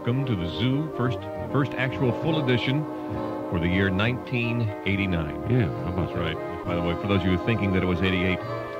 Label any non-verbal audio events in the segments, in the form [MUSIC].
welcome to the zoo, first first actual full edition for the year 1989. Yeah, how about That's right. By the way, for those of you thinking that it was 88,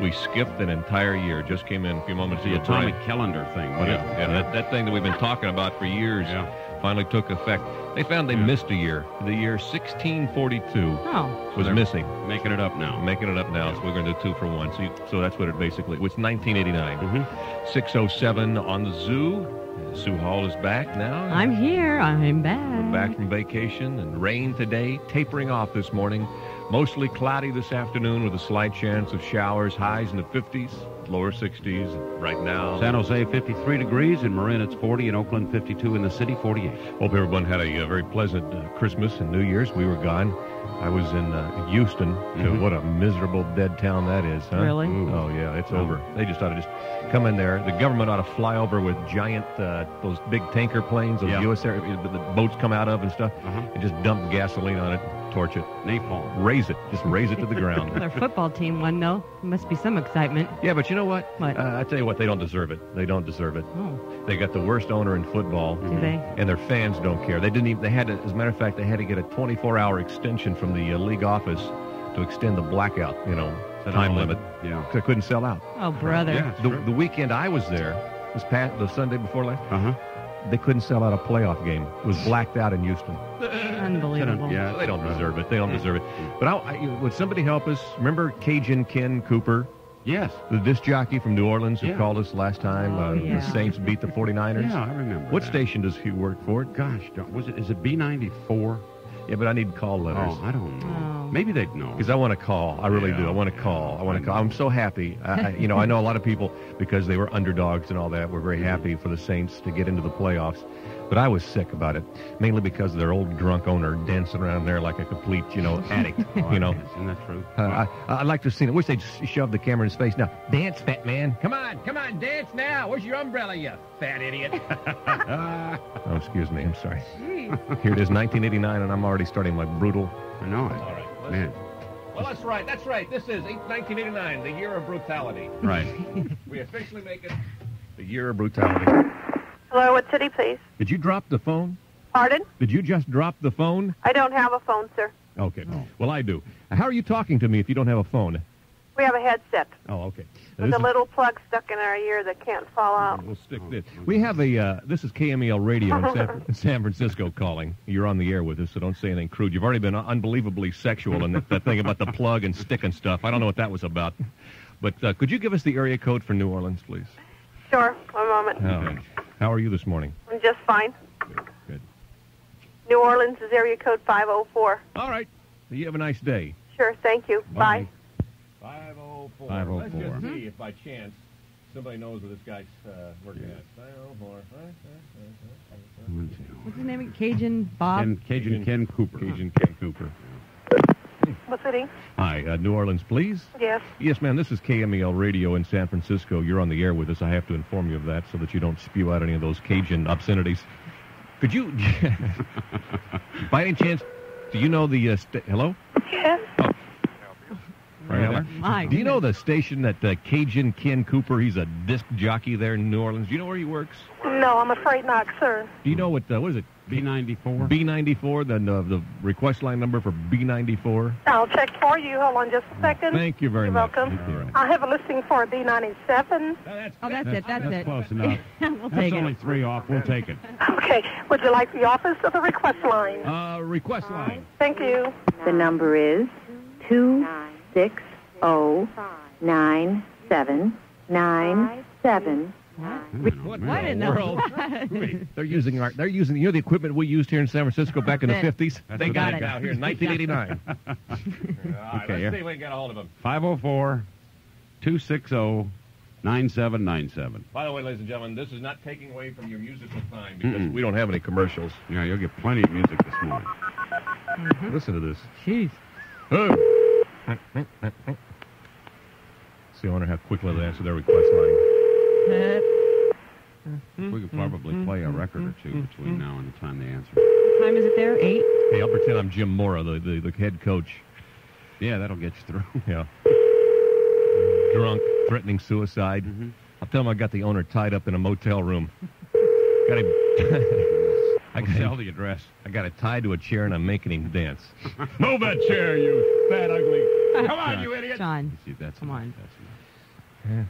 we skipped an entire year. Just came in a few moments The ago. atomic Brian. calendar thing. What Yeah, it? yeah, that, that thing that we've been talking about for years Yeah. Finally took effect. They found they Yeah. missed a year. The year 1642 Oh, was they're- missing. Making it up now. Making it up now, so we're going to do two for one. So, you- so that's what it basically. It's 1989. Mhm. 607 on the zoo. Sue Hall is back now. I'm here. I'm back. We're back from vacation and rain today, tapering off this morning. Mostly cloudy this afternoon with a slight chance of showers, highs in the 50s, lower 60s right now. San Jose 53 degrees, in Marin it's 40, in Oakland 52, in the city 48. Hope everyone had a, uh very pleasant uh, Christmas and New Year's. We were gone. I was in uh, Houston. Mhm. What a miserable dead town that is, huh? Really? Ooh. Oh yeah, it's Oh. over. They just ought to just come in there. The government ought to fly over with giant, uh, those big tanker planes, those Yeah. U.S. Air, the boats come out of and stuff, Uh-huh. and just dump gasoline on it, torch it, Napalm. raze it, just raze it to the ground. [LAUGHS] Their football team won, though. Must be some excitement. Yeah, but you know what? What? Uh, I tell you what, they don't deserve it. They don't deserve it. Oh, They got the worst owner in football. do they? and their fans don't care. They didn't even. They had to, as a matter of fact, they had to get a 24-hour extension from the uh, league office to extend the blackout. You know, That time all limit. Yeah. Yeah. 'cause They couldn't sell out. Oh, brother. Yeah. The, the weekend I was there, this past the Sunday before last, Uh-huh. They couldn't sell out a playoff game. It was blacked out in Houston. Unbelievable. Yeah. They don't deserve it. They don't deserve it. But I, I, would somebody help us? Remember Cajun Ken Cooper, Yes. the disc jockey from New Orleans, who Yeah. called us last time? Oh, uh, yeah. The Saints beat the [LAUGHS] 49ers. Yeah, I remember What that. station does he work for? Gosh, don't- was it? Is it B94? Yeah, but I need call letters. Oh, I don't know. Oh. Maybe they'd know. Because I want to call. I really Yeah, do. I want to yeah. call. I want to call. I'm so happy. I, I, [LAUGHS] you know, I know a lot of people because they were underdogs and all that. Were very happy for the Saints to get into the playoffs, but I was sick about it, mainly because of their old drunk owner dancing around there like a complete, you know, addict. [LAUGHS] You know. Isn't that true? Uh, I, I'd like to have seen it. Wish they'd shoved the camera in his face. Now, dance, fat man. Come on, come on, dance now. Where's your umbrella, you fat idiot? [LAUGHS] oh, excuse me. I'm sorry. Here it is, 1989, and I'm already starting my brutal. I know it. All right, Man. Well, that's right. That's right. This is 1989, the year of brutality. Right. [LAUGHS] We officially make it the year of brutality. Hello, what city, please? Did you drop the phone? Pardon? Did you just drop the phone? I don't have a phone, sir. Okay. Well, I do. How are you talking to me if you don't have a phone? We have a headset Oh, okay. with This a little plug stuck in our ear that can't fall out. We'll stick this. We have a. Uh, this is KMEL Radio in San, [LAUGHS] San Francisco calling. You're on the air with us, so don't say anything crude. You've already been unbelievably sexual in that, that thing about the plug and stick and stuff. I don't know what that was about. But uh, could you give us the area code for New Orleans, please? Sure, one moment. Oh. How are you this morning? I'm just fine. Good. New Orleans is area code 504. All right. You have a nice day. Sure, thank you. Bye. 504. 504. Let's just see if by chance somebody knows where this guy's uh, working at. 504. Let's see. What's his name? Cajun Bob? Ken, Cajun Ken Cooper. Cajun Ken Cooper. What city? Hi, uh, New Orleans, please. Yes. Yes, ma'am. This is KMEL Radio in San Francisco. You're on the air with us. I have to inform you of that so that you don't spew out any of those Cajun obscenities. Could you, [LAUGHS] by any chance, do you know the uh, hello? Yes. Right there? My Do you know the station that uh, Cajun Ken Cooper? He's a disc jockey there in New Orleans. Do you know where he works? No, I'm afraid not, sir. Do you know what? Uh, what is it? B94. B94. The uh, the request line number for B94. I'll check for you. Hold on just a second. Thank you very much. You're much. welcome. All right. I have a listing for B97. Oh, that's, it. That's, it. close [LAUGHS] enough. we'll That's take only it. three off. We'll take it. Okay. Would you like the office or the request line? Uh, request line. Thank you. The number is two six zero nine seven nine seven. Hmm, what, What in the world? [LAUGHS] they're using our, they're using you know the equipment we used here in San Francisco back in the fifties. That's They got they it got. out here in 1989. [LAUGHS] Okay, yeah. see if we can get a hold of him. 504 260 9797. By the way, ladies and gentlemen, this is not taking away from your musical time because Mm-mm. we don't have any commercials. Yeah, you'll get plenty of music this morning. Mm-hmm. Listen to this. Jeez. See, I wonder how quickly they answer their request line. Uh, We could probably hmm. play a hmm. record or two between now and the time they answer. what time is it there? Eight? Hey, I'll pretend I'm Jim Mora, the, the, the head coach. Yeah, that'll get you through. [LAUGHS] Yeah. Drunk, threatening suicide. Mhm. I'll tell him I got the owner tied up in a motel room. got him. [LAUGHS] I We'll got sell the address. I got it tied to a chair and I'm making him dance. [LAUGHS] Move that chair, you fat ugly. Come on, you idiot. John. See, that's Come on. That's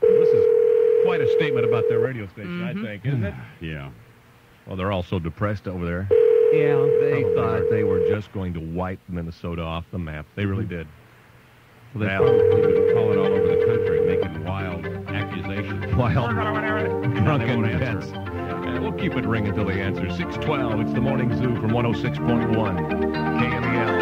This is quite a statement about their radio station, I mm-hmm. think, isn't it? yeah. Well, they're all so depressed over there. Yeah. They Probably thought right. they were just going to wipe Minnesota off the map. They really mm-hmm. did. Well, they Now- probably call it all over the country, making wild accusations. Wild, drunken won't keep it ringing until they answer. 612, it's the Morning Zoo from 106.1 KMEL.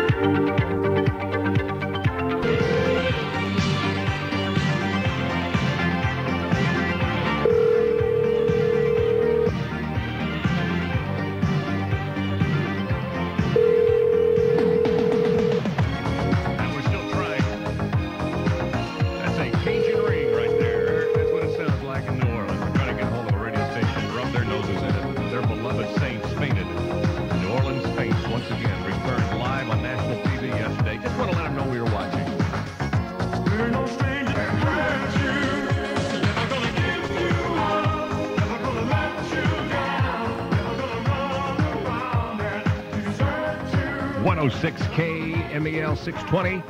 106 KMEL 620.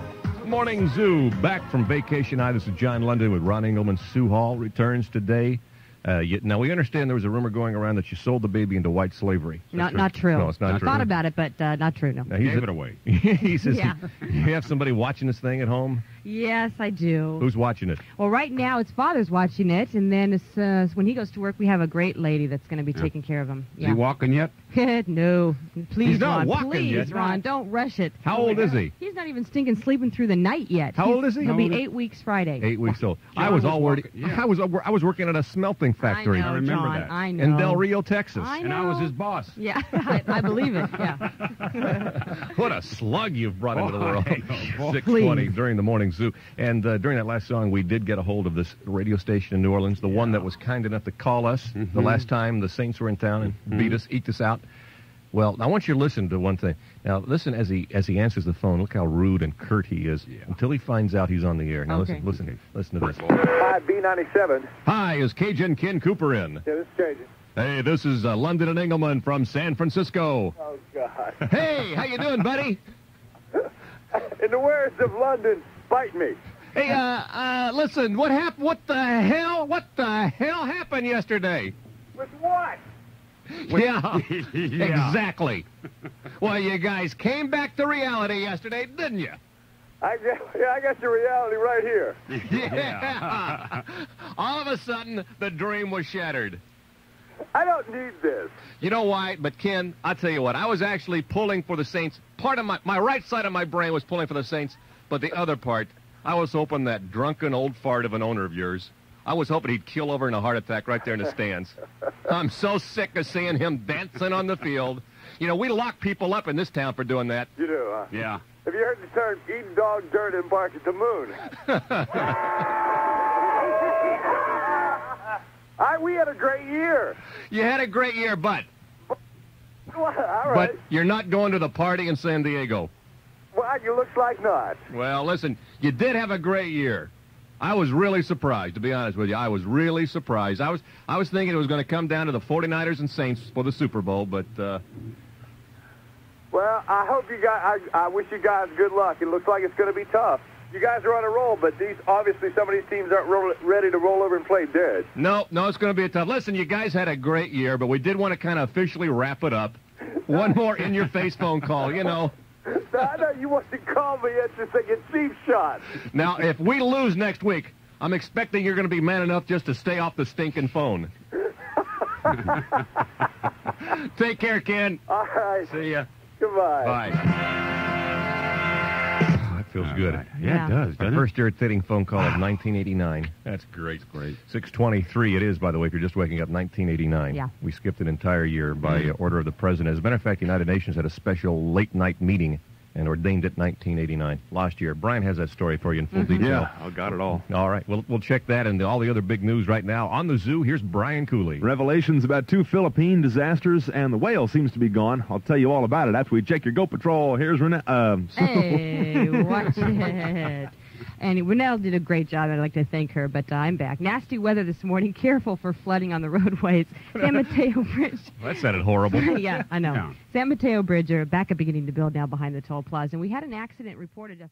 Morning Zoo, back from vacation. Hi, this is John London with Ron Engelman. Sue Hall returns today. Uh, you, now we understand there was a rumor going around that you sold the baby into white slavery. Not, true. not true. No, it's not I true. Thought about it, but uh, not true. No. Now, he's Gave a, it away. [LAUGHS] he says, yeah. "You have somebody watching this thing at home." Yes, I do. Who's watching it? Well, right now it's father's watching it, and then uh, when he goes to work, we have a great lady that's going to be yeah. taking care of him. Yeah. Is he walking yet? No, please, He's not Ron. walking please, yet. Ron, don't rush it. How old is he? He's not even stinking sleeping through the night yet. How He's- old is he? He'll How be old is- eight weeks Friday. Eight weeks old. John I was was all worried. walking- yeah. I was I was working at a smelting factory I know, remember John. that. I know. in Del Rio, Texas. I And I was know. his boss. Yeah, I, I believe it. Yeah. [LAUGHS] What a slug you've brought into the world. [LAUGHS] Boy, oh, 620 during the morning zoo. And uh, during that last song, we did get a hold of this radio station in New Orleans, the one that was kind enough to call us the last time the Saints were in town and beat us, eked us out. Well, I want you to listen to one thing. Now, listen as he as he answers the phone. Look how rude and curt he is Yeah. until he finds out he's on the air. Now, Okay. listen, listen, listen to this. Hi, B97. Hi, is Cajun Ken Cooper in? Yeah, this is Cajun. Hey, this is uh, London and Engelman from San Francisco. Oh, God. [LAUGHS] Hey, how you doing, buddy? [LAUGHS] In the words of London, bite me. Hey, uh, uh, listen, what happened? What the hell? What the hell happened yesterday? With what? [LAUGHS] Yeah, [LAUGHS] Yeah. exactly. well, you guys came back to reality yesterday, didn't you? I guess, yeah, I got your reality right here. [LAUGHS] Yeah. All of a sudden, the dream was shattered. I don't need this. You know why? But Ken, I'll tell you what. I was actually pulling for the Saints. Part of my my right side of my brain was pulling for the Saints, but the other part, I was hoping that drunken old fart of an owner of yours. I was hoping he'd kill over in a heart attack right there in the stands. I'm so sick of seeing him dancing on the field. You know, we lock people up in this town for doing that. You do, huh? Yeah. Have you heard the term eating dog dirt and bark at the moon? [LAUGHS] I, we had a great year. You had a great year, but Well, [LAUGHS] all right. but you're not going to the party in San Diego. Well, you looks like not. Well, listen, you did have a great year. I was really surprised, to be honest with you. I was really surprised. I was I was thinking it was going to come down to the 49ers and Saints for the Super Bowl, but uh, Well, I hope you guys. I, I wish you guys good luck. It looks like it's going to be tough. You guys are on a roll, but these obviously some of these teams aren't roll, ready to roll over and play dead. no, no, it's going to be a tough. Listen, you guys had a great year, but we did want to kind of officially wrap it up. One more in-your-face phone call, you know. [LAUGHS] I know you want to call me at the second cheap shot. Now, if we lose next week, I'm expecting you're going to be man enough just to stay off the stinking phone. [LAUGHS] Take care, Ken. All right. See ya. Goodbye. Bye. That feels All good. right. Yeah, Yeah. it does, My doesn't first irritating phone call of 1989. That's great. Great. 623 it is, by the way, if you're just waking up, 1989. Yeah. We skipped an entire year by uh, order of the president. As a matter of fact, the United Nations had a special late-night meeting and ordained it 1989, last year. Brian has that story for you in full detail. Yeah, I got it all. All right, we'll, we'll check that and all the other big news right now. On the zoo, here's Brian Cooley. Revelations about two Philippine disasters, and the whale seems to be gone. I'll tell you all about it after we check your Go Patrol. Here's Renee. Um, [LAUGHS] Hey, watch it. And Renelle did a great job. I'd like to thank her, but uh, I'm back. Nasty weather this morning. [LAUGHS] Careful for flooding on the roadways. San Mateo [LAUGHS] Bridge. That sounded horrible. [LAUGHS] yeah, I know. Yeah. San Mateo Bridge are back up beginning to build now behind the toll plaza. And we had an accident reported.